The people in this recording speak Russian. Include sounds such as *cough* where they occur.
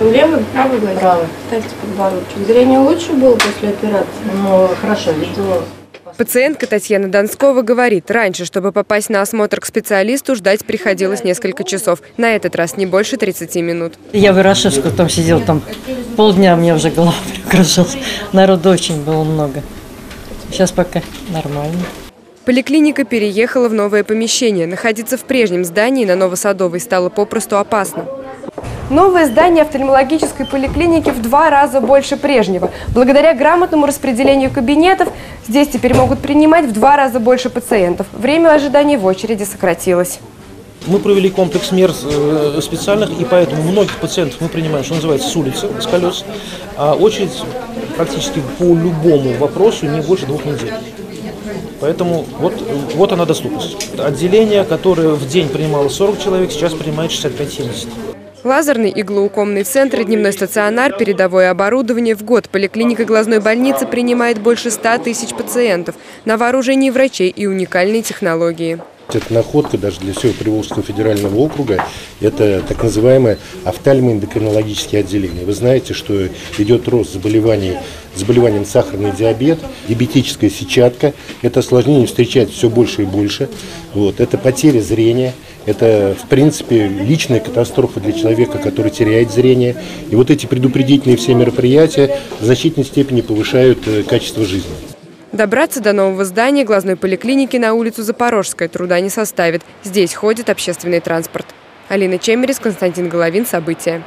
Левый, правый глаз? Правый. Ставьте подбородочек. Зрение лучше было после операции? Ну, хорошо, видела. Пациентка Татьяна Донскова говорит, раньше, чтобы попасть на осмотр к специалисту, ждать приходилось несколько часов. На этот раз не больше 30 минут. Я в Ирошевску там сидел, там полдня мне уже голова *laughs* кружилась. Народу очень было много. Сейчас пока нормально. Поликлиника переехала в новое помещение. Находиться в прежнем здании на Новосадовой стало попросту опасно. Новое здание офтальмологической поликлиники в два раза больше прежнего. Благодаря грамотному распределению кабинетов здесь теперь могут принимать в два раза больше пациентов. Время ожидания в очереди сократилось. Мы провели комплекс мер э, специальных, и поэтому многих пациентов мы принимаем, что называется, с улицы, с колес, а очередь практически по любому вопросу не больше двух недель. Поэтому вот, вот она доступность. Отделение, которое в день принимало 40 человек, сейчас принимает 65-70. Лазерный и глаукомный центры, дневной стационар, передовое оборудование. В год поликлиника глазной больницы принимает больше 100 тысяч пациентов. На вооружении врачей и уникальные технологии. Это находка даже для всего Приволжского федерального округа. Это так называемое офтальмоэндокринологические отделения. Вы знаете, что идет рост заболеваний, заболеванием сахарный диабет, диабетическая сетчатка. Это осложнение встречается все больше и больше. Вот. Это потеря зрения. Это, в принципе, личная катастрофа для человека, который теряет зрение. И вот эти предупредительные все мероприятия в значительной степени повышают э, качество жизни. Добраться до нового здания глазной поликлиники на улицу Запорожская труда не составит. Здесь ходит общественный транспорт. Алина Чемерис, Константин Головин. События.